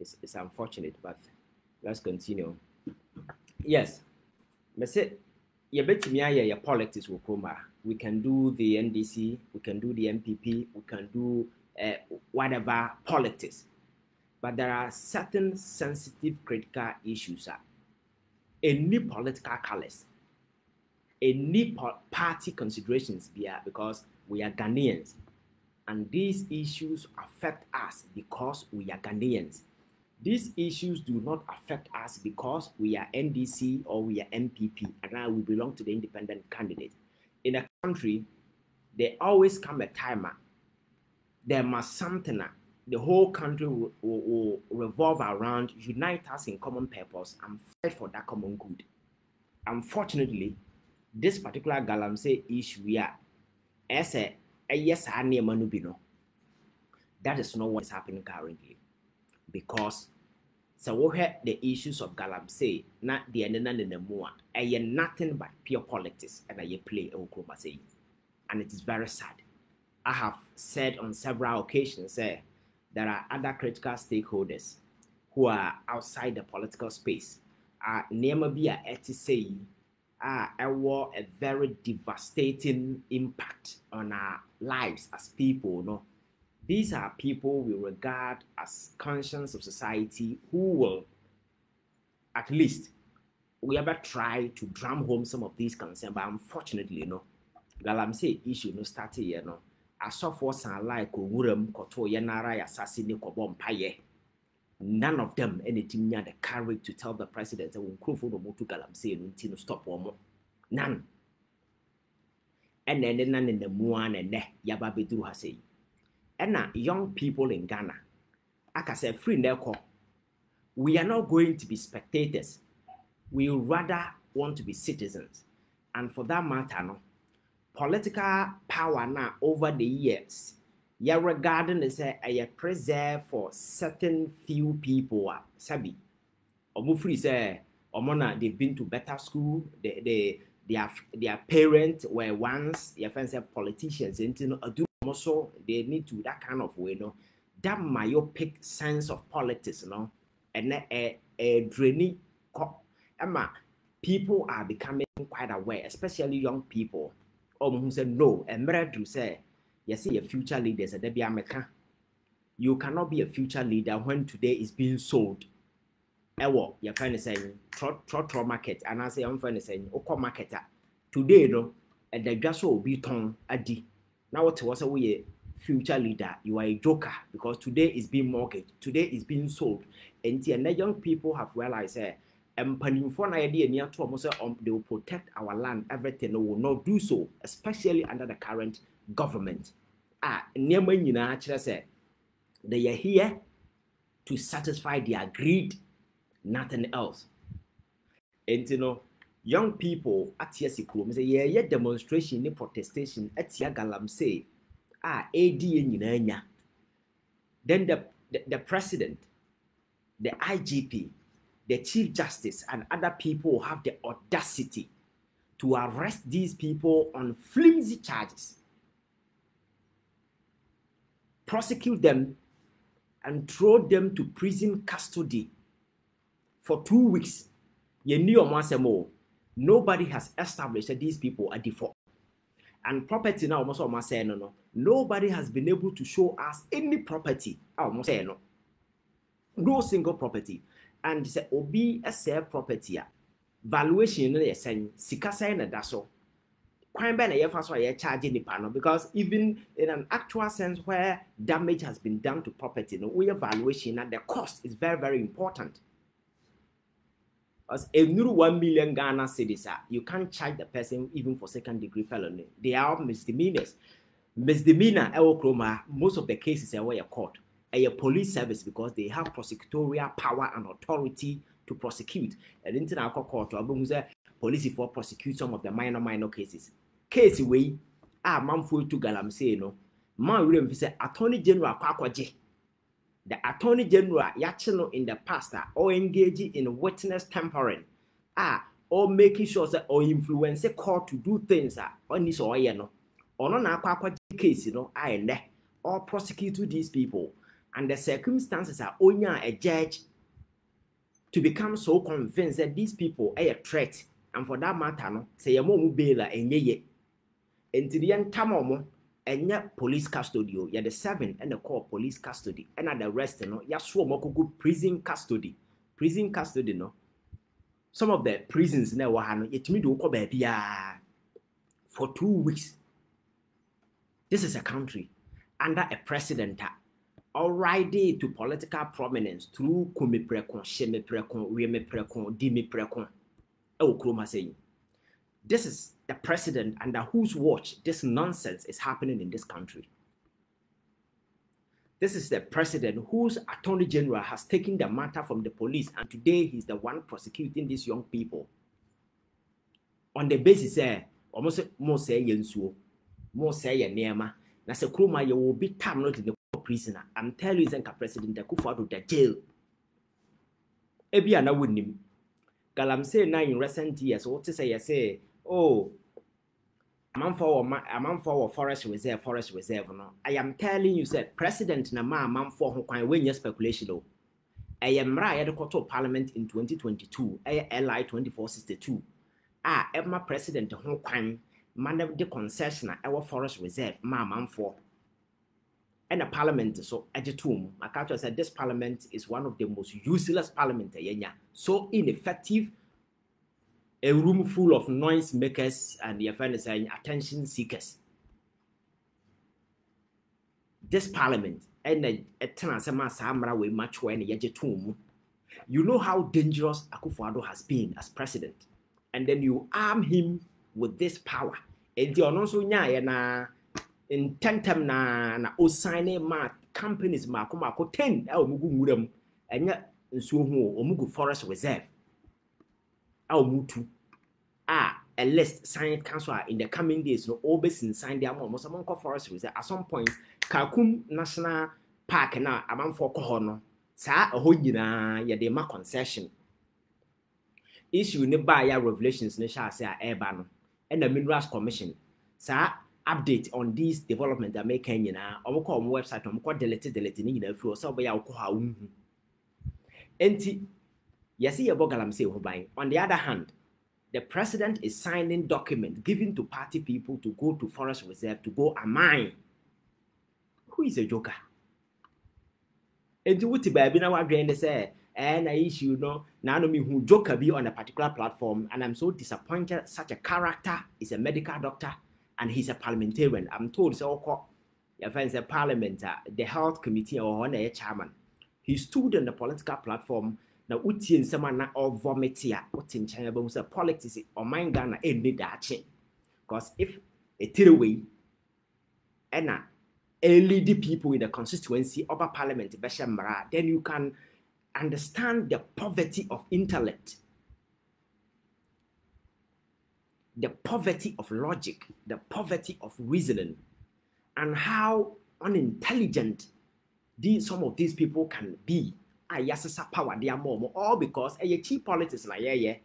it's, it's unfortunate, but let's continue. Yes, politics we can do the ndc we can do the npp we can do uh, whatever politics. But there are certain sensitive critical issues a any political colors any party considerations bia because we are ghanaians. And these issues affect us because we are ghanaians these issues do not affect us because we are NDC or we are NPP and we belong to the independent candidate. In a country, there always come a timer. There must something. The whole country will, will, will revolve around unite us in common purpose and fight for that common good. Unfortunately, this particular galamsey issue here, as a yes, that is not what is happening currently because sɛ wohwɛ the issues of galamsey na deɛ ne na nenam mu a ɛyɛ nothing but pure politics ɛna yɛ play ɛwɔ kurom and it is very sad. I have said on several occasions say there are other critical stakeholders who are outside the political space. A nneɛma bi a ɛte sɛ yi a a very devastating impact on our lives as people no these are people we regard as conscience of society who will at least we ever try to drum home some of these concerns but unfortunately no galamsey issue no started here no asɔfoɔ san like owura mu kɔtoo yɛn nara yɛ asase ne kɔbɔ mpayɛ none of them tim nya the courage to tell the president sɛ wɔn nkurɔfoɔ wɔn tu galamsey no nti stop wɔn none ɛna ɛne na nenamu a na ɛnɛ yaba abɛduru ha sɛ yi ɛna young people in ghana aka sɛ free na ɛkɔ. We are not going to be spectators. We rather want to be citizens. And for that matter no political power na over the years yɛ regarding ne sɛ ɛyɛ preserve for certain few people a. Sabi ɔmo firi sɛ ɔmo na they been to better school they they their their parents were once yɛfɛn sɛ politicians nti no ɔmo so they need to that kind of way know. That myopic sense of politics you no ɛnɛ ɛ ɛdraini kɔ Emma, people are becoming quite aware especially young people. Ɔmo hu sɛ no mmerɛ duru sɛ yɛsɛ yɛ future leader, leaders ɛdɛ bi ameka. You cannot be a future leader when today is being sold. Ɛwɔ yɛfrɛ no sɛ trɔ trɔtrɔ market. Anaasɛ yɛmfrɛ no sɛ wokɔ market a today no ɛda dwa so a obi tɔn adi na wote hɔ sɛ woyɛ future leader? You are a joker because today is being mortgaged. Today is being sold. Nti ɛnɛ young people have realized sɛ mpanimfoɔ na yɛde ani ato ɔmo um, they will protect our land everything they will not do so especially under the current government. A sɛ they are here to satisfy their greed nothing else. Nti no young people ate asi kurom. Sɛ yɛyɛ demonstration ne protestation atia galamsey a ɛredi yɛn nyinaa nya. Then the, the, the president the igp the chief justice and other people have the audacity to arrest these people on flimsy charges prosecute them and throw them to prison custody for two weeks. You knew on one Nobody has established that these people are default. And property now almost almost saying no, no. Nobody has been able to show us any property. Ah, almost saying no. No single property. And say obi a sell property a valuation no sɛn sika na da so kwan bɛn na yɛfa a yɛcharge nipa no because even in an actual sense where damage has been done to property no woyɛ valuation na the cost is very very important because enuru one million ghana cedis a you can't charge the person even for second degree felony. They are misdemeanors. Misdemeanor kurom ha most of the cases ɛwɔ yɛ court ɛyɛ police service because they have prosecutorial power and authority to prosecute. Na akɔ court a sɛ polisifoɔ prosecute some of the minor minor cases. Case wei a amanfoɔ tu galamsey no maa werɛ mfi sɛ attorney general akɔ akɔgye the attorney general yɛakye no in the past a or engage in witness tampering a or making sure sɛ or influence court to do things a ɔni sɛ ɔyɛ no. Ɔno na akɔ akɔgye case no a ɛnɛ or prosecute these people. And the circumstances are only a judge to become so convinced that these people are a threat. And for that matter no say yɛ mo ɔmo bail a ɛnyɛ yɛ. Nti deɛ ntam ɔmo ɛnyɛ police custody o. Yɛde seven ɛna kɔɔ police custody. Ɛna the rest no yɛaso ɔmo akɔkɔ prison custody. Prison custody no some of the prisons na ɛwɔ ha no yɛtumi de wokɔ baabiara for two weeks. This is a country under a president a already to political prominence through kumipreko hyemepreko wiemepreko dimipreko ɛwɔ kurom ha sɛ this is the president under whose watch this nonsense is happening in this country. This is the president whose attorney general has taken the matter from the police and today he's the one prosecuting these young people. On the basis sɛ wɔn sɛ mo sɛ yɛ nsuo mo sɛ yɛ nneɛma na sɛ kurom a yɛwɔ obi tam no de ne kɔ prison a i'm telling you sɛ nka president akufo addo da jail. Ebi a na wɔnim galamsey na in recent years wote sɛ yɛ sɛ oh amanfoɔ wɔ ma amanfoɔ wɔ forest reserve forest reserve no i am telling you sɛ president na ma amanfoɔ ho kwan wɔnyɛ speculation o. Ɛyɛ mmara a yɛde kɔtɔ parliament in 2022 ɛyɛ li 2462 a ɛma president ho kwan ma ne de concession a ɛwɔ forest reserve ma amanfoɔ. Ɛna parliament so ɛgye to mu. Aka kyerɛ this parliament is one of the most useless parliament so ineffective a room full of noise makers and yɛfrɛ no sɛ attention seekers. This parliament asɛm a saa mmara wei ma kyerɛ na to mu you know how dangerous akufo-addo has been as president and then you arm him with this power. Enti ɔno nso nyaayɛ na ntɛntɛm na na oh, osign ma companies mako mako ten a wɔn gu nwura mu nsuo forest reserve a wɔn tu a a list sign council a in the coming days no ɔbɛsinsan de ama wɔn sɛ wɔn nkɔ forest reserve at some point kakum national park na amanfoɔ kɔ hɔ no saa ɛhɔ nyinaa yɛde ma concession. Issue ne baa yɛ revelations ne hyɛ ase a ɛreba no ɛna minerals commission saa update on these development a meka nyinaa ɔmo kɔ ɔmo website ɔmo kɔ delete delete ne nyinaa firi hɔ sɛ ɔbɛyɛ akokɔ ha wohu nti yɛsi yɛbɔ galamsey ho oh, on the other hand the president is signing documents given to party people to go to forest reserve to go amine. Who is a joker? Nti wote baabi na wadwene ne sɛ ɛɛ eh, na issue no naano mi hu joker bi on a particular platform and i'm so disappointed such a character is a medical doctor and he's a parliamentarian. I'm told sɛ ɔkɔ yɛfɛn sɛ parliament a the health committee ɛwɔ hɔ na ɛyɛ chairman. He stood on the political platform na wotie nsɛm a na ɔvomit a wote nkyɛn bɛhu sɛ politics ɔman ghana ɛnni daakye. Because if ɛtire wei ɛna ɛlead people in the constituency ɔba parliament bɛhyɛ mmara then you can understand the poverty of intellect. The poverty of logic the poverty of reasoning and how unintelligent these some of these people can be a yɛasesa power de ama wɔn all because eh, ɛyɛ cheap politics na yɛyɛ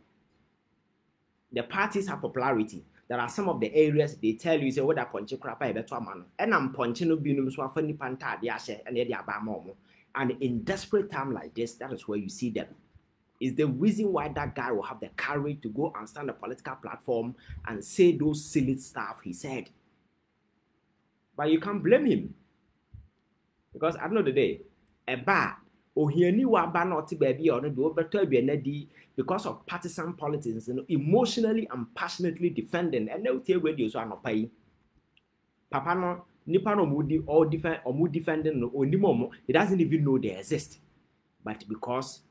the parties have popularity. There are some of the areas they tell you say wɔda pɔnkye koraa pa yɛbɛto ama no ɛna mpɔnkye no binom nso afa nipa ntaade ahyɛ ɛna yɛde aba ama wɔn and in desperate time like this that is where you see them. Is the reason why that guy will have the courage to go and stand a political platform and say those silly stuff he said. But you can't blame him. Because at the end of the day a ohiani wa aba na ɔte baabi a ɔno de ɔbɛtɔ aduane di because of partisan politics know, emotionally and passionately defending. Ɛnna wotie radio so anɔpa yi. Papa no nipa no ɔmo di ɔmo defend ɔmo defending no onim ɔmo he doesn't even know they exist. But because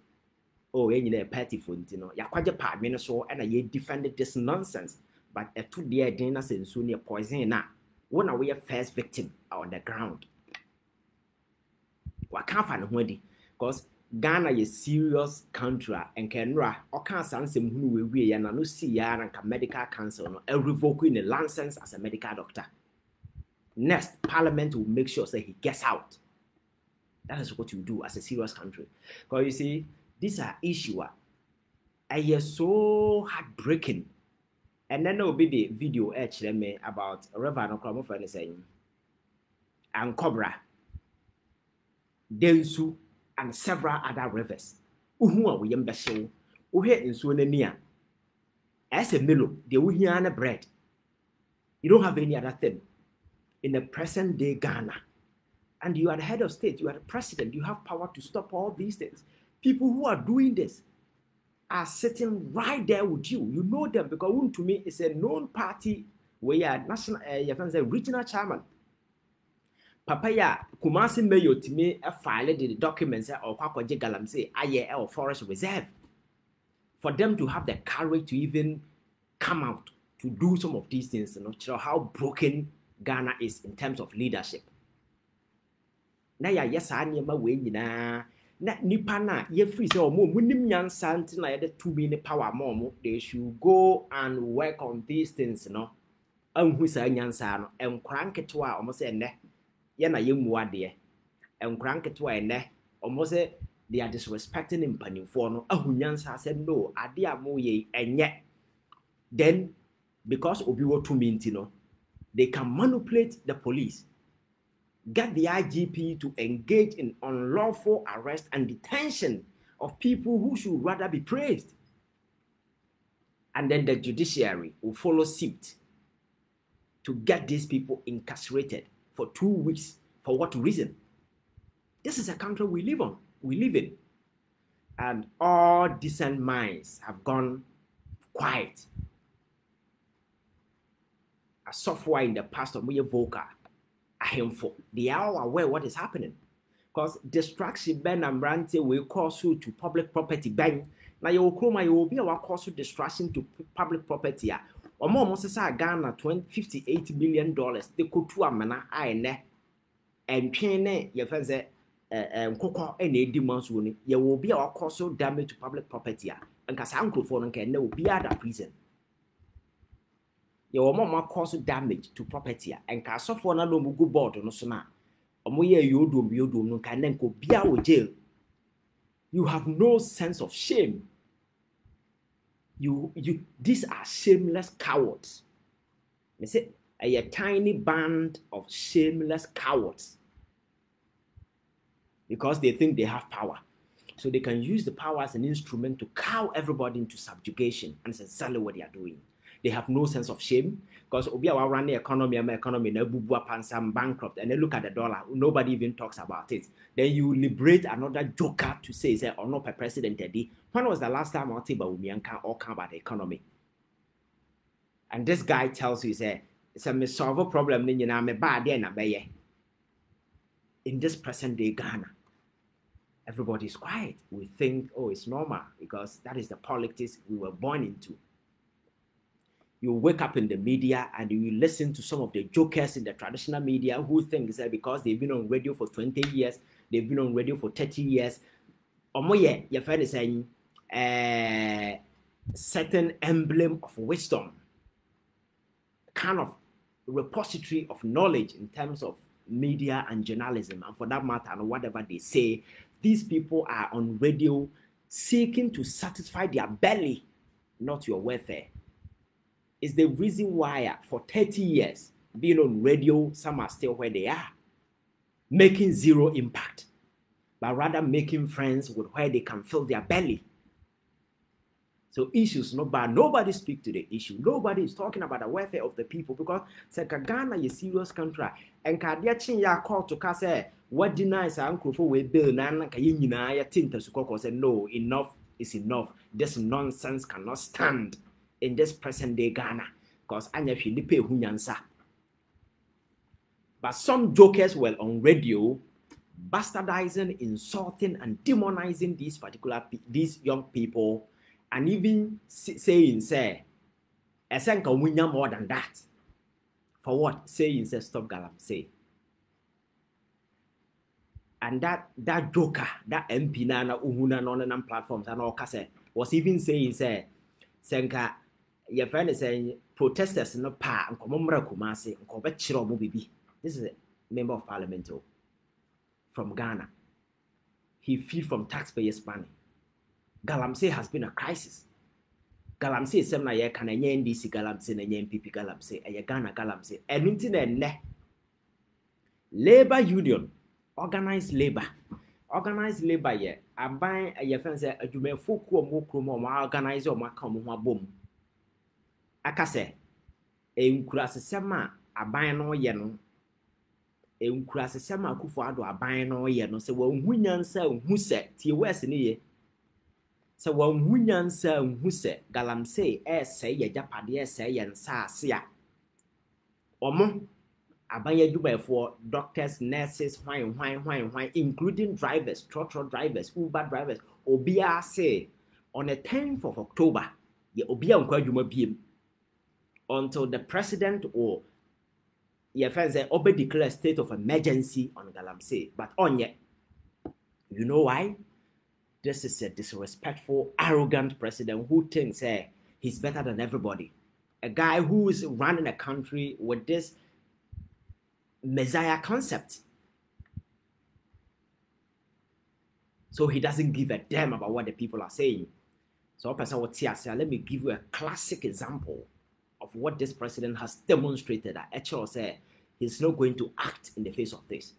oh yɛn nyinaa party fo nti no yakwagye paadwe no so ɛna yɛ defend this nonsense. But ɛto deɛ ɛden na sɛ nsuo no poison na wɔn na wɔyɛ first victim on the ground. Waka afa ne ho adi because ghana yɛ serious country a nkɛnura ɔka saa nsɛm hunu wɔawie yɛ na no si ya na nka medical council no ɛrevoke ne license as a medical doctor. Next parliament will make sure say he gets out. That is what you do as a serious country. Because you see these are issue a ah. ɛyɛ so heartbreaking. And then obi de video eh, ɛkyerɛ me about river no koraa mofrɛ no sɛ ankɔbra Densu, and several other rivers. Uhu a woyam bɛhyew. Wohwɛ nsuo n'ani a, ɛsɛ melo, deɛ wohia ne bread. You don't have any other thing. In the present day Ghana, and you are the head of state, you are the president, you have power to stop all these things. People who are doing this are sitting right there with you. You know them because to me is a known party where you are national, uh, your friends, regional chairman. Papa ya Kumasi Mayor a file the documents or Kwakwaje Galamsey, aye or forest reserve. For them to have the courage to even come out to do some of these things, you know, how broken Ghana is in terms of leadership. Na yɛayɛ saa nneɛma wei nyinaa na nipa no a yɛfiri sɛ ɔmo mu nim nyansa nti na yɛde tumi ne power ma ɔmo they should go and work on these things no anhu saa nyansa no nkora a ɔmo sɛ yɛna yɛmmu adeɛ. Nkora nketewa ɛnɛ ɔmo sɛ they are disrespecting mpanimfoɔ no ahu nyansa sɛ no adeɛ a mo yɛ ɛnyɛ. Then because obi wɔ tumi nti no they can manipulate the police get the IGP to engage in unlawful arrest and detention of people who should rather be praised. And then the judiciary will follow suit to get these people incarcerated for two weeks. For what reason? This is a country we live on, we live in. And all decent minds have gone quiet. A software in the past of vocal ahemfo they are aware what is happening because destruction na mmeranteɛ wei kɔɔ so to public property bɛn na yɛwɔ kurom a yɛwɔ obi a wakɔ so destruction to public property a wɔn a wɔsesa ghana twenty fifty eight million dollars de kotu amena a ɛnɛ. Ntwe ne yɛfɛ sɛ ɛɛ nkokɔ ɛna edi mu nsuo no yɛwɔ obi a wakɔ so damage to public property a nka saa nkurɔfoɔ no nka ɛnɛ obiara da prison. Yɛwɔ ɔmo a wɔakɔ so damage to property a nka asɔfoɔ no na ɔmo gu board no so na ɔmo yɛ yodom yodom no nka nɛ nka obiara wɔ jail. You have no sense of shame you you these are shameless cowards. Me say a tiny band of shameless cowards. Because they think they have power. So they can use the power as an instrument to cow everybody into subjugation and it's exactly what they are doing they have no sense of shame. Because obi a run the economy ama economy na bubu apansam bankrupt and then look at the dollar nobody even talks about it. Then you liberate another joker to say say oh, or not president Eddie when was the last time i Otiba Umianka or come about the economy? And this guy tells you say it's a solve a problem ni nyina me bad in this present day Ghana everybody is quiet. We think oh it's normal because that is the politics we were born into you wake up in the media and you listen to some of the jokers in the traditional media who think that because they've been on radio for 20 years, they've been on radio for 30 years, or yɛ yɛfrɛ no sɛ uh, certain emblem of wisdom, kind of repository of knowledge in terms of media and journalism, and for that matter, and whatever they say, these people are on radio seeking to satisfy their belly, not your welfare is the reason why uh, for 30 years, being on radio, some are still where they are, making zero impact, but rather making friends with where they can fill their belly. So issues not bad. Nobody speak to the issue. Nobody is talking about the welfare of the people because say Ghana is a serious country. And kadia chin ya call to kase what denies uncle for we bill na na kayi nyina ya tinta sukoko say no enough is enough. This nonsense cannot stand in this present day Ghana because anya hwɛ nipa ehu nyansa. But some jokers were on radio bastardizing, insulting, and demonizing these particular these young people, and even saying, "Say, esenka umunya more than that." For what? Saying, "Say, stop galamsey." And that that joker, that MP na na uhuna na on platforms and all was even saying, "Say, senka yɛfrɛ no sɛ protesters no pa nkɔmmɔ mmra kuma ase nkɔbɛkyerɛ ɔmo bibi this is a member of parliament o from ghana. He feed from taxpayers money. Galamsey has been a crisis. Galamsey sɛm na yɛka na ɛnyɛ ndc galamsey na ɛnyɛ npp galamsey ɛyɛ ghana galamsey. Ɛno nti na ɛnnɛ labour union organized labour organized labour yɛ aban ɛyɛ fɛn sɛ adwumayɛfo kuo ɔmo kurom a ɔmo organize ɔmo aka ɔmo aka sɛ nkurasesɛm a aban no yɛ no nkurasesɛm a akufo ado aban no yɛ no sɛ wɔn ho nyansa nhu sɛ tie wɛs ne yɛ sɛ wɔn ho nyansa nhu sɛ galamsey ɛɛsɛe yɛ gyapadeɛ ɛɛsɛe yɛ nsaase a ɔmo. aban adwumayɛfoɔ doctors nurses hwan hwan hwan hwan including drivers trɔtrɔ drivers uber drivers obiara say on the 10th of october yɛ obiara nkɔ adwuma biem until the president or yɛfɛn sɛ ɔbɛ declare a state of emergency on galamsey but ɔnyɛ you know why this is a disrespectful arrogant president who thinks uh, he's better than everybody a guy who is running a country with this Messiah concept. So he doesn't give a damn about what the people are saying. So, person say, let me give you a classic example of what this president has demonstrated that actually say he's not going to act in the face of this.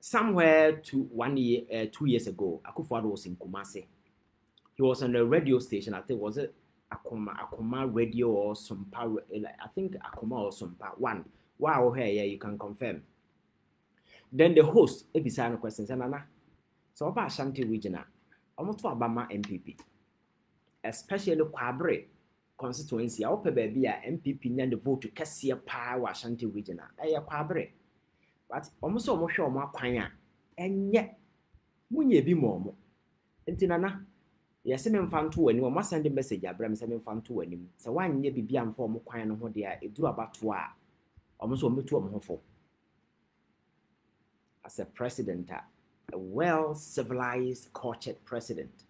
Somewhere to one year, uh, two years ago, akufo was in Kumasi. He was on a radio station. I think was it Akoma Akoma Radio or Sumpa. I think Akoma or Sumpa one. Wow, hey, yeah, you can confirm. Then the host ebisa no questions nana. So about Ashanti regional, almost for Abama NPP, especially Kwabre constituency. A wopɛ baabi a MPP nya the vote kɛseɛ paa wɔ Ashanti regional. Ɛyɛ Kwabre. But ɔmo sɛ ɔmo hwɛ ɔmo akwan a ɛnyɛ munye bi ma ɔmo. Nti nana yɛsɛ memfa nto w'anim ɔmo asɛn message abrɛ me sɛ memfa nto w'anim sɛ woanyɛ biribi amfa ɔmo kwan no ho deɛ a ɛduru abatoɔ a ɔmo nso ɔmɛtu ɔmo ho fo as a president a a well civilized cultured president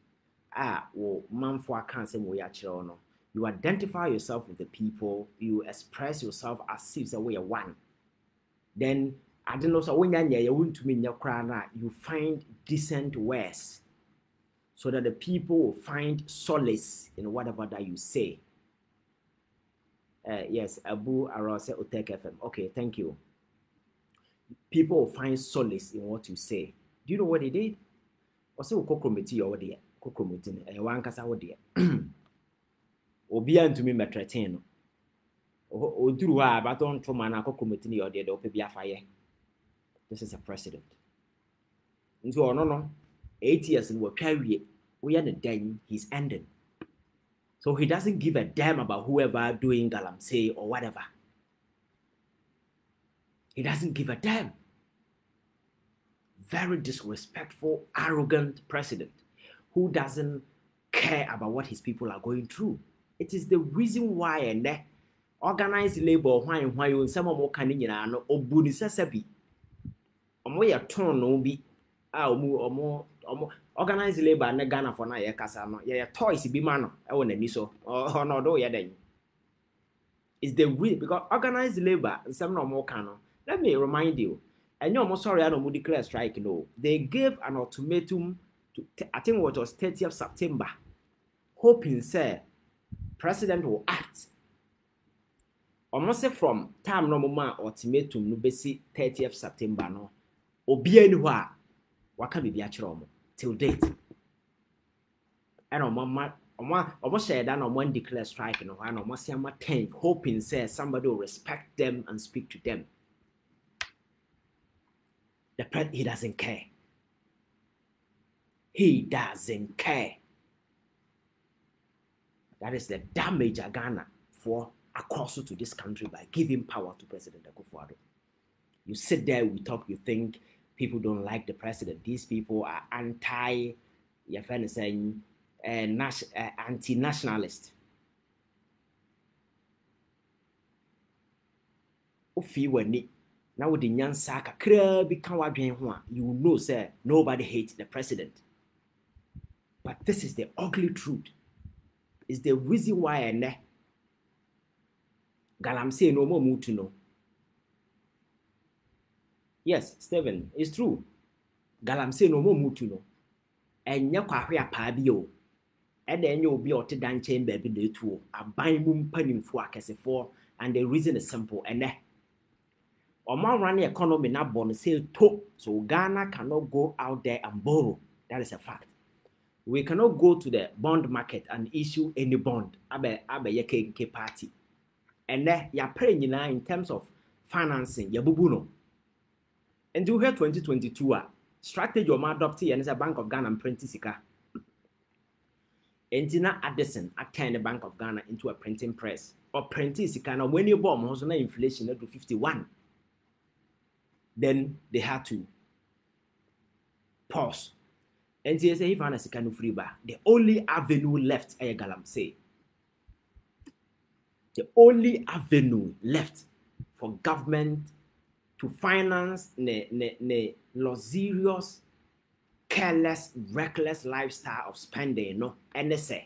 a wɔ manfo aka sɛ wɔyɛ akyerɛ no you identify yourself with the people you express yourself as if sɛ woyɛ one then yɛ wontumi nyɛ koraa no a you find decent words so that the people will find solace in whatever that you say. Uh, yes, Abu Arase Otec FM. Okay, thank you. People will find solace in what you say. Do you know what he did? Ɔsɛ wokɔ komiti ɔwɔ deɛ kɔ komiti no ɛyɛ deɛ obiara ntumi mmɛtrɛten no. Ɔduru hɔ a batɔ ntoma no akɔ komiti no yɛ ɔdeɛ this is a president. Nti ɔno no eight years no wɔtwa awie. Woyɛ ne dan he's ending. So he doesn't give a damn about whoever doing galamsey or whatever. He doesn't give a damn. Very disrespectful arrogant president who doesn't care about what his people are going through it is the reason why ɛnɛ organized labour hwan hwan yi nsɛm a wɔka ne nyinaa no obu ne sɛsɛ bi wɔyɛ tɔn bi a wɔn wɔn wɔn organized labour ne ghana fo no a yɛkasa no yɛyɛ toys bi ma no wɔ n'ani so ɔno ɔdo yɛ dɛn is the real because organized labour nsɛm na wɔn ka no. Let me remind you ɛnyɛ wɔn sɔrɔ ya na wɔn declare strike no they gave an ultimatum to i think what was thirtieth september hoping say president will act. Wɔn sɛ from time wɔn ma ultimatum no bɛsi thirtieth september no obiara ni hɔ a waka biribi akyerɛ wɔn till date. Ɛna ɔmo ama ɔmo ɔmo hyɛ ɛda na ɔmo declare strike no hɔ ɛna ɔmo asi ama ten hoping sɛ somebody will respect them and speak to them. The president he doesn't care. He doesn't care that is the damage Ghana for across to this country by giving power to President Akufo-Addo. You sit there, we talk, you think people don't like the president. These people are anti, your friend is saying, uh, uh, anti-nationalist. Ofi wani na wode nyansa you know say nobody hates the president. But this is the ugly truth. It's the reason why ɛnɛ galamsey no ɔmo no yes stephen it's true. Galamsey no ɔmo mutu no ɛnyɛ kwahwe apaa bi o ɛna ɛnyɛ obi a ɔte dan nkyɛn baabi na etu o and the reason is simple ɛnɛ ɔmo the economy na bɔ no to so ghana cannot go out there and borrow. That is a fact we cannot go to the bond market and issue any bond. Abɛ abɛyɛ kenke party. Ɛnɛ yɛapere nyinaa in terms of financing yɛbubu no. Nti wohwɛ 2022 a strategy ɔmo adopt yɛ ne sɛ bank of ghana mprint sika. Nti na addison atɛn the bank of ghana into a printing press. Ɔprinti sika na ɔmo ani bɔ ɔmo ho so na inflation na do 51 then they had to pause nti sɛ ifa na sika no firi the only avenue left ɛyɛ galamsey the only avenue left for government to finance ne ne ne luxurious careless reckless lifestyle of spending no sɛ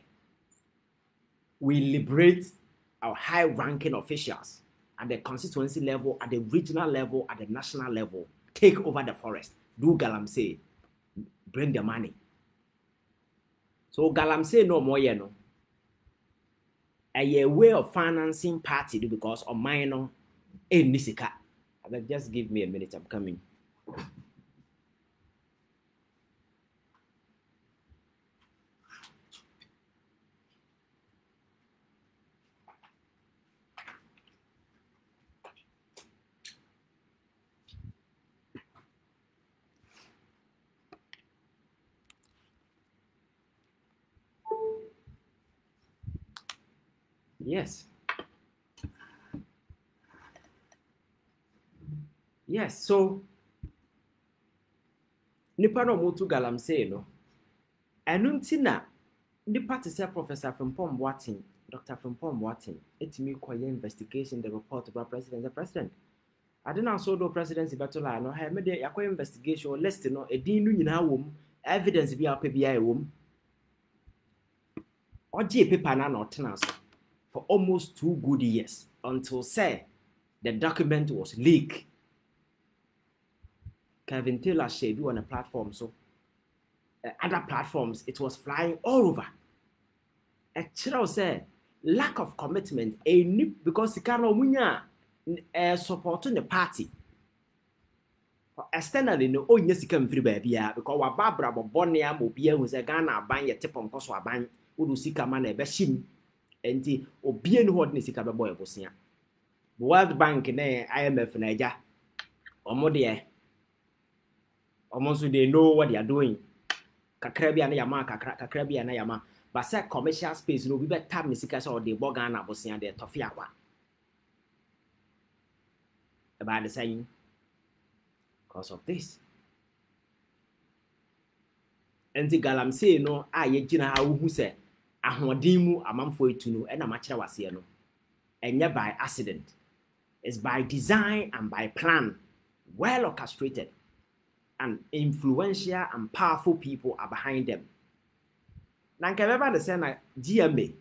we liberate our high ranking officials at the constituency level at the regional level at the national level. Take over the forest. Do galamsey bring the money. So galamsey no ɔmo yɛ no. Ɛyɛ way of financing party do because ɔman no ɛnni sika abeg just give me a minute i'm coming. Yes. Yes, so nipa na ɔmotu galamsey no ɛno nti na nipa te sɛ professor frimpong boaten dr frimpong boaten ɛtumi kɔyɛ investigation the report ba president the president ade na so do presidency bɛto la no ha mede yɛakɔyɛ investigation list no ɛdin no nyinaa wɔ evidence bi a wopɛ biara ɛwɔ mu ɔgyee paper no na ɔtena so for almost two good years until say the document was leaked. Kevin Taylor said, shared on a platform, so uh, other platforms, it was flying all over. A child said, lack of commitment, a nip because of munya uh, supporting the party. externally no ɔnyɛ sika mfiri baabi a because waba abrabɔ bɔne ama obiara hu sɛ ghana aban yɛ tepɔ nkɔ so aban wode sika ma na ɛbɛhye mu nti obie ni hɔ ɔde ne sika bɛbɔ ɛbosea world bank ne imf na agya ɔmo deɛ ɔmo nso they know what they are doing kakra bi a ne yama kakra kakra bi a ne yama. But sɛ commercial space no obi bɛ tab ne sika sɛ ɔde bɔ ghana abosea deɛ tɔfe akwa. Ɛbaa de sɛn? Because of this. Nti galamsey no a yɛgyina ha wohu sɛ ahoɔden mu amanfoɔ etu no ɛna makyerɛ waseɛ no ɛnyɛ by accident it's by design and by plan well orchestrated and influential and powerful people are behind them na nka ɛbɛba de sɛ na gma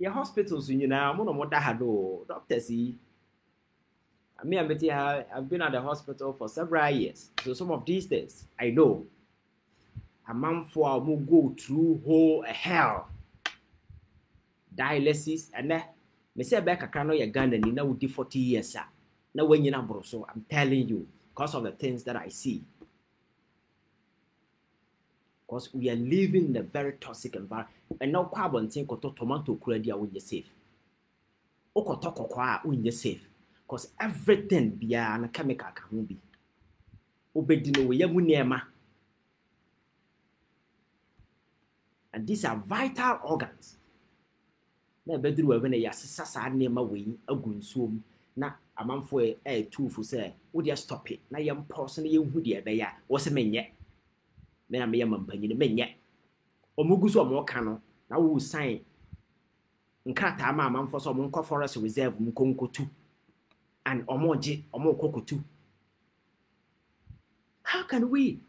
yɛ hospitals nyinaa mo na mo da ha do doctors yi me and Betty, I've been at the hospital for several years. So some of these days, I know amanfoɔ a wɔn go through whole eh, hell. Dialysis ɛnɛ mesi ɛbɛyɛ kakra no yɛ ghana ni na wodi forty years a na wɔnyina boro so i'm telling you because of the things that i see. Because we are living in a very toxic environment. Ɛnna ɔkɔ abɔnten kɔtɔ tomato kura di a wonyɛ safe. Ɔkɔtɔ kɔkɔɔ a wonyɛ safe. Because everything biara na chemical ka ho bi. Obedi no wɔyɛ mu nneɛma. And these are vital organs. Na ɛbɛduru wɔ na yɛasesa saa nneɛma wei agu nsuo mu. Na amanfoɔ ɛyɛ tuufo sɛ wodeɛ stop it. Na yɛmpɔ so na yɛnhu deɛ ɛbɛyɛ a wɔsɛ menyɛ. Me na meyɛ ma mpanyin menyɛ. Ɔmo gu so ɔmo ka no na wɔwɔ sign nkrataa ma amanfoɔ sɛ ɔmo nkɔ forest reserve mu nkonkotu and ɔmo gye ɔmo kɔ kotu. How can we?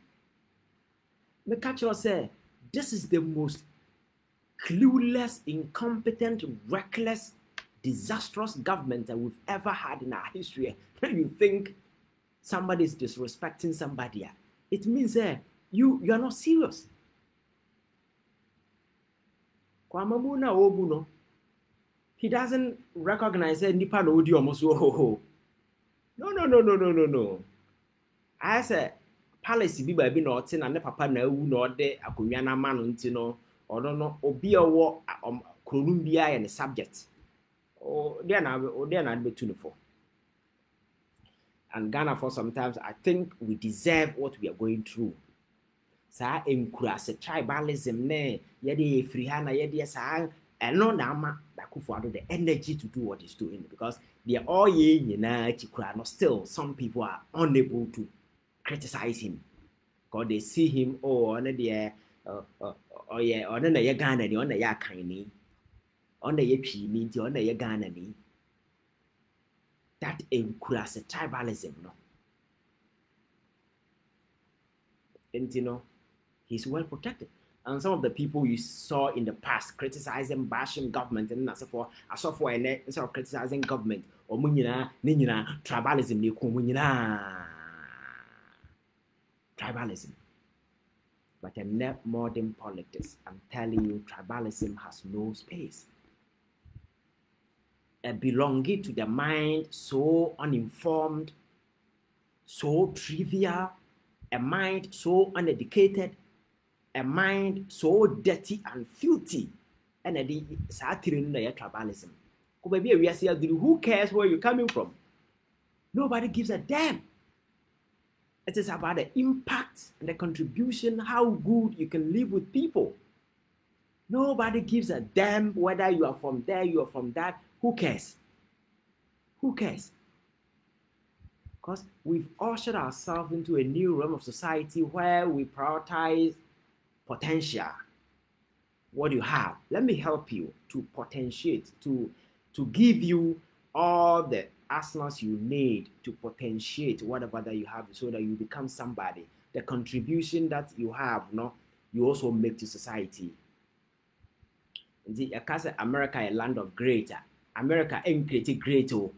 Meka kyerɛ sɛ This is the most clueless, incompetent, reckless, disastrous government that we've ever had in our history. You think somebody is disrespecting somebody, it means that uh, you, you are not serious. Kwamamuna Obuno, he doesn't recognize that Nipa no odi no no no no no no no ayɛ sɛ palace bi baabi na ɔte na ne papa na awu na ɔde akonnwa no ama no nti no ɔno no obi a ɔwɔ kurom biara yɛ ne subject. Ɔdeɛ na ɔdeɛ na bɛtu ne fo. And ghana for sometimes i think we deserve what we are going through. Saa nkurase tribalism ne yɛde yɛ firi ha na yɛde yɛ saa ɛno na ama akufo addo the energy to do what he's doing because deɛ ɔyɛ nyinaa akyi kura no still some people are unable to criticize him. Because they see him oh ɔno deɛ ɔyɛ ɔno na yɛ ghana ni ɔno na yɛ akan ni. Ɔno na yɛ twi ni nti ɔno na yɛ ghana that nkurase tribalism no? Nti no he's well protected. And some of the people you saw in the past criticizing, bashing government, and so forth, as of when instead of criticizing government, or munyina, ninyina, tribalism, ni munyina, tribalism. But in modern politics, I'm telling you, tribalism has no space. A belonging to the mind so uninformed, so trivial, a mind so uneducated, a mind so dirty and filthy And na tribalism a who cares where you're coming from nobody gives a damn it is about the impact and the contribution how good you can live with people. Nobody gives a damn whether you are from there you are from that. Who cares? Who cares? Because we've ushered ourselves into a new realm of society where we prioritize potential. What you have? Let me help you to potentiate to to give you all the arsenals you need to potentiate whatever that you have so that you become somebody. The contribution that you have no you also make to society. Sɛ america a land of greater. america ɛnkreti great o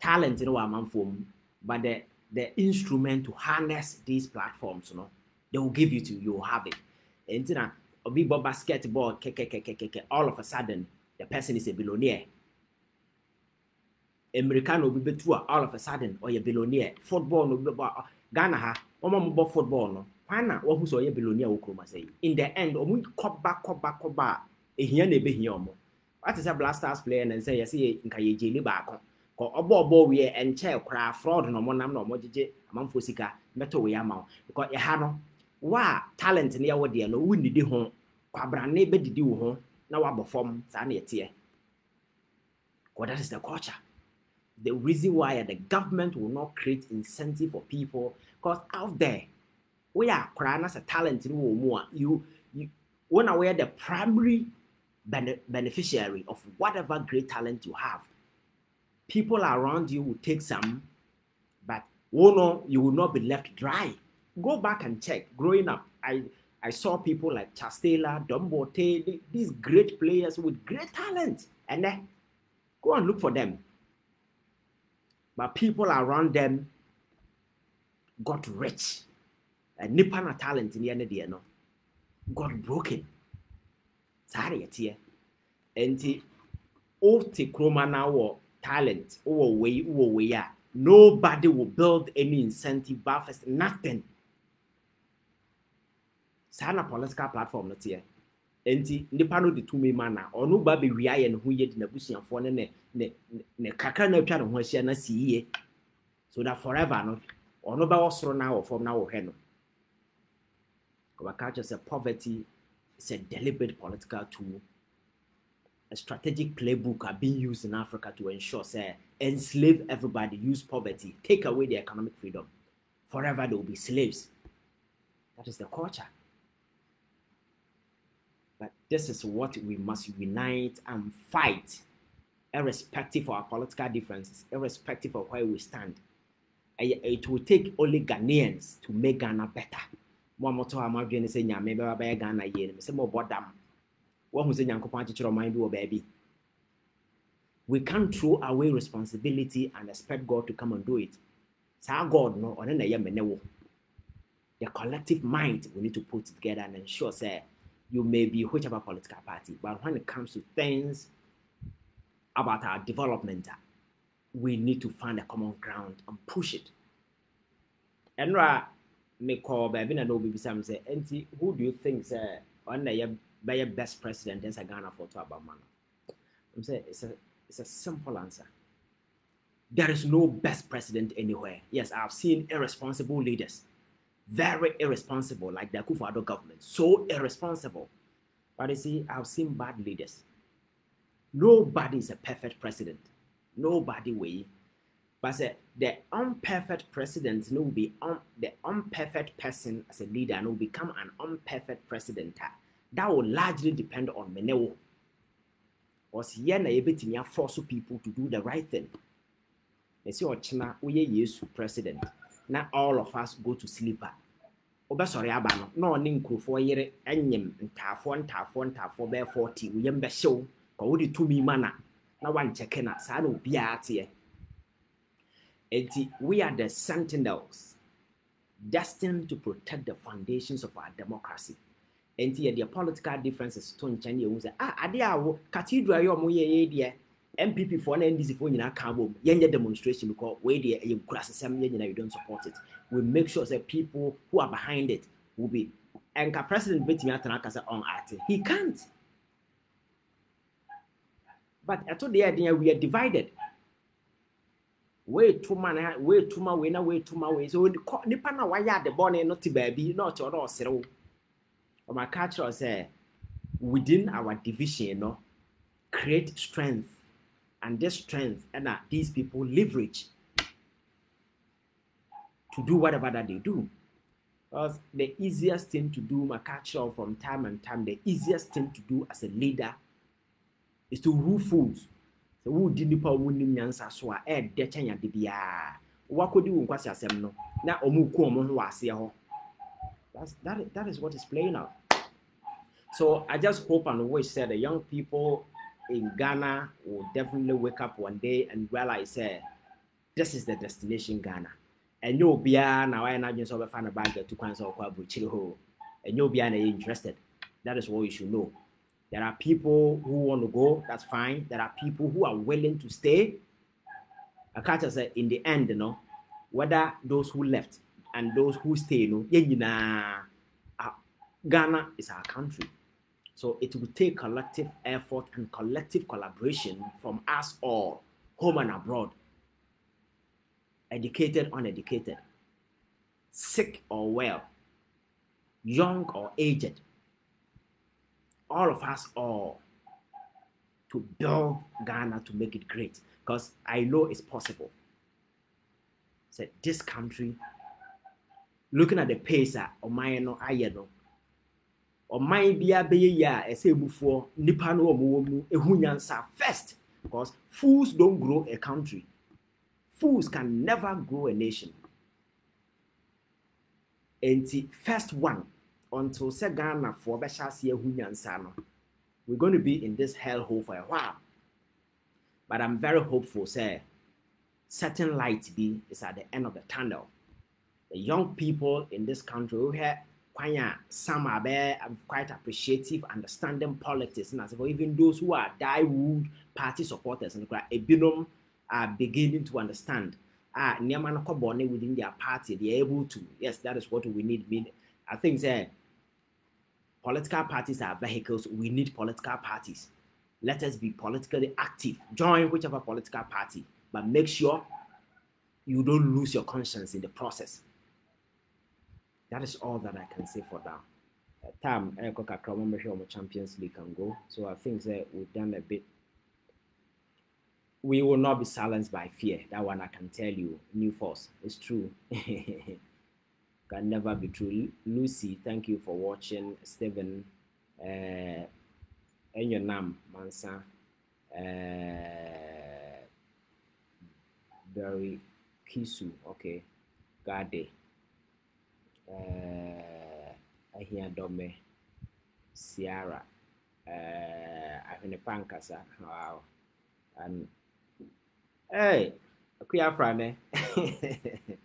talent no wɔ amanfoɔ mu but the the instrument to harness these platforms no they will give you to you have it. And obi bɔ basketball all of a sudden the person is a billionaire mmirika na obi bɛtu a all of a sudden ɔyɛ billionaire. Football obi bɛbɔ ghana ha wɔn a wɔbɔ football no kwan na wɔn sɛ ɔyɛ billionaire wɔ kurom yi in the end wɔn kɔba kɔba kɔba a ehia na ebehia wɔn wate sɛ blasters player na nsɛ yɛsɛ yɛ nka yɛ gyeli baako. Kɔ ɔbɔ ɔbɔ wiɛ nkyɛn koraa fraud na wɔn nam na wɔn gyegye amanfoɔ sika mbɛtɔ wɔ yɛ ama wɔn because ɛha no wa talent no yɛwɔ deɛ no wonnidi ho. Kwabrane bɛdidi wo ho na wabɔ fam saa na yɛteɛ. Because that is the culture. The reason why the government will not create incentive for people because out there woyɛ akwaraa na sɛ talent a you you a wɔyɛ the primary bene beneficiary of whatever great talent you have people around you will take some but oh no you will not be left dry go back and check. Growing up, I I saw people like Chastela, Dombote, these great players with great talent, and then go and look for them. But people around them got rich. And nipa talent in the end no got broken. Sorry, it's here. And the old kroma now talent or way or way nobody will build any incentive buffers, nothing. saa na political platform no teɛ nti nipa no de tumi ma na ɔno ba bɛwie ayɛ ne ho yie de n'abusuafoɔ ne ne ne ne kakra na atwa ne ho ahyia na si yie so that forever no ɔno bɛwɔ soro na wɔ fam na wɔhwɛ no ɔbɛka kyerɛ sɛ poverty is a deliberate political tool a strategic playbook are being used in Africa to ensure say enslave everybody, use poverty, take away their economic freedom. Forever they will be slaves. That is the culture. But this is what we must unite and fight, irrespective of our political differences, irrespective of where we stand. Eh, it will take only Ghanaians to make Ghana better. Mo amoto a madwene sɛ nyame bɛba bɛyɛ Ghana yie no sɛ mɔbɔ dam. Wɔhu sɛ Nyankopɔn akyekyere ɔman bi wɔ baabi. We can't throw away responsibility and expect God to come and do it. Saa God no. The collective mind we need to put together and ensure say you may be whichever political party, but when it comes to things about our development, we need to find a common ground and push it. Enra uh, me call baby na no be some say, "Enti, who do you think on oh, the be best president in Ghana for to Obama?" I'm saying it's a it's a simple answer. There is no best president anywhere. Yes, I've seen irresponsible leaders, very irresponsible, like the Akufo-Addo government, so irresponsible. But you see, I've seen bad leaders. Nobody is a perfect president. Nobody will. But say, the unperfect president will be un, the unperfect person as a leader and will become an unperfect president. That will largely depend on Menewo. Because here na yɛbɛtumi force people to do the right thing. Ɛsɛ ɔkyena woyɛ Yesu president na all of us go to sleep a wobɛsɔre aba no na ɔne nkurɔfoɔ yere nyim ntaafoɔ ntaafoɔ ntaafoɔ bɛyɛ 40 woyam bɛhyew ka wode tumi ma na na wankyɛke na saa na obiara teɛ. Enti we are the sentinels destined to protect the foundations of our democracy. Enti yɛdeɛ political differences to nkyɛn yɛhu sɛ ah adeɛ a wo cathedral yɛ ɔmo yɛ yɛ deɛ npp foɔ na ndc foɔ nyinaa ka bom yɛnyɛ demonstration because we deɛ ɛyɛ nkura sesɛm yɛ nyinaa you don't support it. We make sure that people who are behind it will be ɛnka president betumi atena aka sɛ ɔn ate he can't. But ɛto deɛ ɛdeɛ we are divided. Wei tuma na wei tuma wei na wei tuma wei. So nipa na wayɛ ade bɔne no te baabi na ɔte ɔna ɔserew. Ɔma ka kyerɛ sɛ within our division you no create strength and this strength ɛna these people leverage to do whatever that they do. Because the easiest thing to do my from time and time the easiest thing to do as a leader is to rule fools. Sɛ wodi nipa a wonim nyansa so a ɛɛdɛ kyɛn ade biara wakɔdi wo nkwasi asɛm no na ɔmo ku ɔmo ho. Hɔ that's that, that is what is playing out. So i just hope and wish that the young people in ghana will definitely wake up one day and realize uh, this is the destination ghana. Ɛnyɛ obiara na wayɛ n'adwene sɛ ɔbɛfa ne bag atu kwan sɛ ɔkɔ aburokyire hɔ ɛnyɛ obiara na ɛyɛ interested. That is what you should know. There are people who want to go that's fine. There are people who are willing to stay. Akacha say in the end you know, whether those who left and those who stay you know, ghana is our country so it will take collective effort and collective collaboration from us all home and abroad. Educated, uneducated, sick or well, young or aged, all of us all to build Ghana to make it great. Because I know it's possible. So this country, looking at the pace ah, of ɔman no ayɛ no ɔman biara bɛyɛ yie a ɛsɛ ebufoɔ nipa no wɔn wɔ mu ehu nyansa first because fools don't grow a country fools can never grow a nation. And the first one, until sɛ Ghana for bɛhyɛ ase ahu nyansa no, we're going to be in this hellhole for a while. But I'm very hopeful, say, certain light be is at the end of the tunnel. The young people in this country who have kwanya some are there quite appreciative, understanding politics, and as well, even those who are die-wood party supporters and a binom are beginning to understand ah no kɔ within their party they are able to. Yes that is what we need. Mean i think say political parties are vehicles. We need political parties. Let us be politically active. Join whichever political party but make sure you don't lose your conscience in the process that is all that i can say for now bɛhwɛ wɔn champions league can go so i think that we've done a bit we will not be silenced by fear. That one I can tell you. New force. It's true. can never be true. Lucy, thank you for watching. Stephen, uh, name, Mansa, uh, Barry Kisu, okay, Gade, uh, Ahia Dome, Sierra, uh, Ahene Pankasa, wow, and Hey, Akuyafra, man.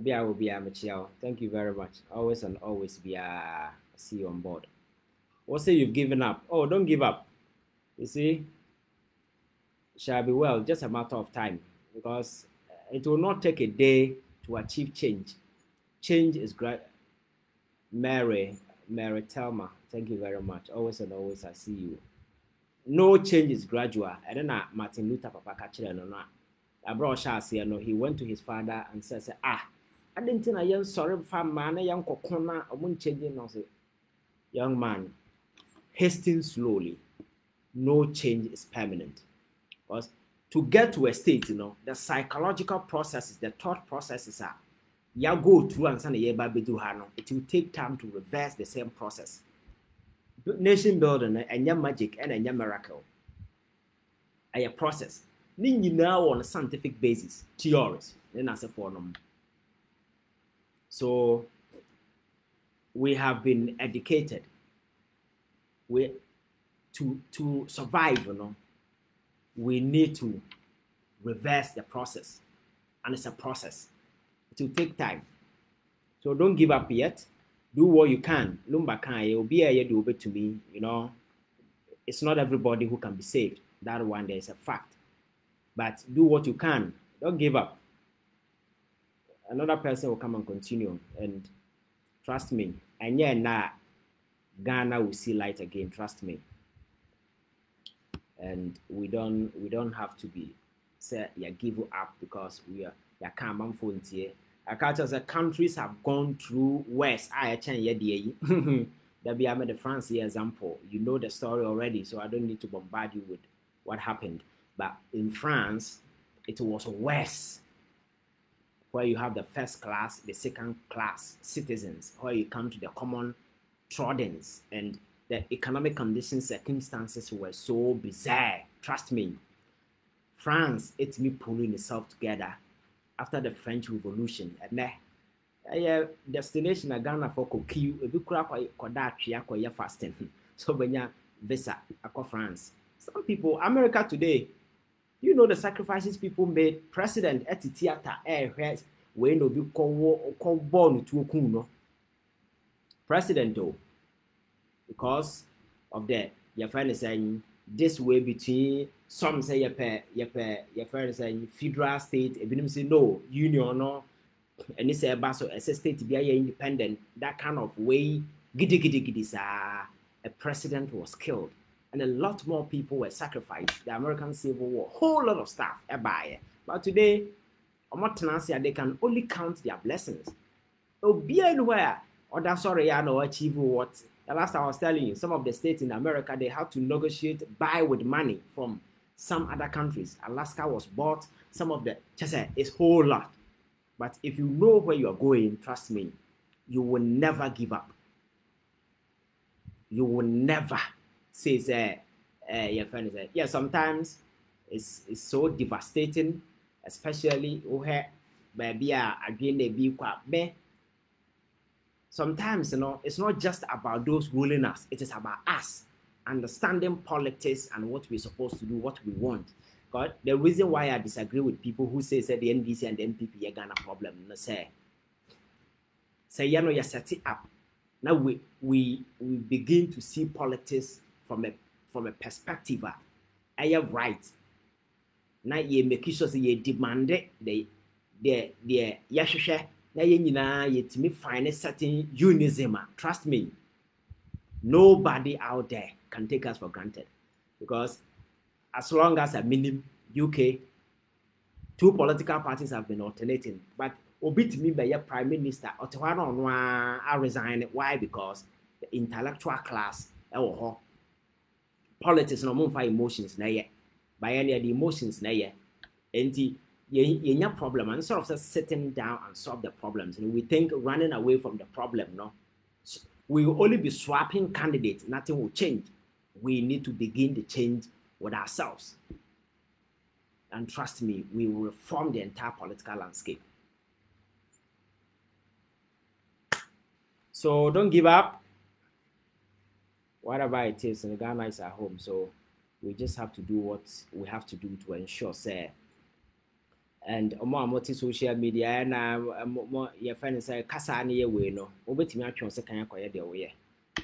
Bia will be a Michelle. Thank you very much. Always and always be a see you on board. What say you've given up? Oh, don't give up. You see, shall be well, just a matter of time because it will not take a day to achieve change. Change is great. Mary, Mary Telma, thank you very much. Always and always, I see you. No change is gradual. And then uh, Martin Luther Papa Kachire no no. Abro Shasi, no, he went to his father and said, Ah, I didn't think I sorry for man, young kokona, I won't change it. No, young man, hasten slowly. No change is permanent. Because to get to a state, you know, the psychological processes, the thought processes are you go through and say yeah, it will take time to reverse the same process. Nation building eh, and your magic and your miracle. A process. now on a scientific basis, theories, then as a form. So we have been educated we to to survive, you know, we need to reverse the process. And it's a process. It will take time. So don't give up yet. Do what you can. Lumba can it will be a to me, you know. It's not everybody who can be saved. That one there is a fact. But do what you can. Don't give up. Another person will come and continue. And trust me, and yeah, now Ghana will see light again. Trust me and we don't we don't have to be say you give up because we are can't man here. I can't say countries have gone through worse. I can That be I'm the France example. You know the story already, so I don't need to bombard you with what happened. But in France, it was worse. Where you have the first class, the second class citizens, where you come to the common troddens and the economic conditions, circumstances were so bizarre. Trust me. France, it's me pulling itself together after the French Revolution. And then, uh, destination a Ghana for kokiu, ebi kura kɔda atwea kɔyɛ fasting. So when you visa akɔ France. Some people, America today, you know the sacrifices people made. President at the theater, eh, where no be call born to no. President though because of the your friend is saying this way between some say your pair your friend is federal state ebinim say no union no. And say ba so a state be independent that kind of way giddy giddy giddy sa. A president was killed and a lot more people were sacrificed. The american civil war whole lot of stuff eh, buy eh. but today they can only count their blessings. Obi anywhere or that sorry yeah no achieve what the last I was telling you, some of the states in America, they had to negotiate, buy with money from some other countries. Alaska was bought, some of the, just say, it's whole lot. But if you know where you are going, trust me, you will never give up. You will never say, say uh, your friend is, yeah, sometimes it's, it's so devastating, especially where maybe a adwene bi kwa me sometimes, you know, it's not just about those ruling us, it is about us understanding politics and what we're supposed to do, what we want. God, the reason why I disagree with people who say, say the NDC and the NPP are gonna problem, no say, say you know you set it up. Now we we we begin to see politics from a from a perspective. I have right. Now you make sure you demand the the the yahwehwɛ na yɛn nyinaa yɛtumi find certain unism trust me nobody out there can take us for granted. Because as long as a minimum uk two political parties have been alternating but obi tumi bɛyɛ prime minister ɔte hɔ na ɔno a resign. Why? Because the intellectual class ɛwɔ hɔ. Politics na ɔmo nfa emotions na yɛ bayɛ no yɛde emotions na yɛ nti you problem and sort of just sitting down and solve the problems. And we think running away from the problem, no. We will only be swapping candidates, nothing will change. We need to begin the change with ourselves. And trust me, we will reform the entire political landscape. So don't give up. Whatever it is, and Ghana is at home. So we just have to do what we have to do to ensure, say, and ɔmo a wɔte social media na mo yɛfɛ no sɛ kasa no. Yɛ wei no wobɛtumi atwe sɛ kan akɔyɛ deɛ woyɛ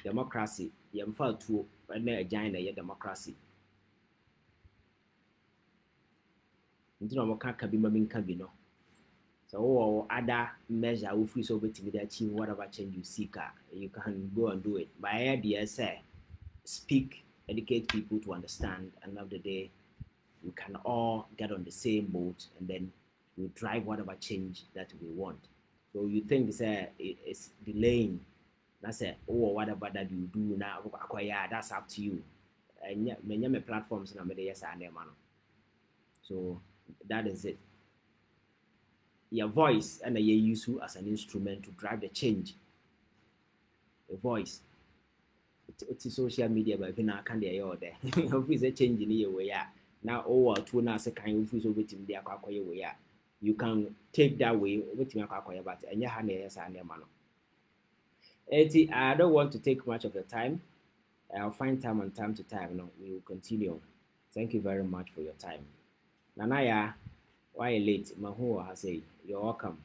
democracy yɛmfa atuo na agyan na ɛyɛ democracy. Nti na wɔka ka bi ma menka bi no sɛ wowɔ other measure wofiri sɛ wobɛtumi de achieve whatever change you seek you can go and do it. But ɛyɛ deɛ sɛ speak educate people to understand and of the day we can all get on the same boat and then we drive whatever change that we want. So you think say it's delaying that's it or oh, whatever that you do now that's up to you. And many platforms na yes so that is it. Your voice and you use you as an instrument to drive the change. Your voice. It's social media but na can't dey all there if a change in your way yeah now oh two na say kan you feel so akwa akwa way yeah you can take that way wetin akwa akwa but enye ha na and no Eti, I don't want to take much of your time. I'll find time and time to time. No, we will continue. Thank you very much for your time. Nanaya, why late? Mahu has say you're welcome.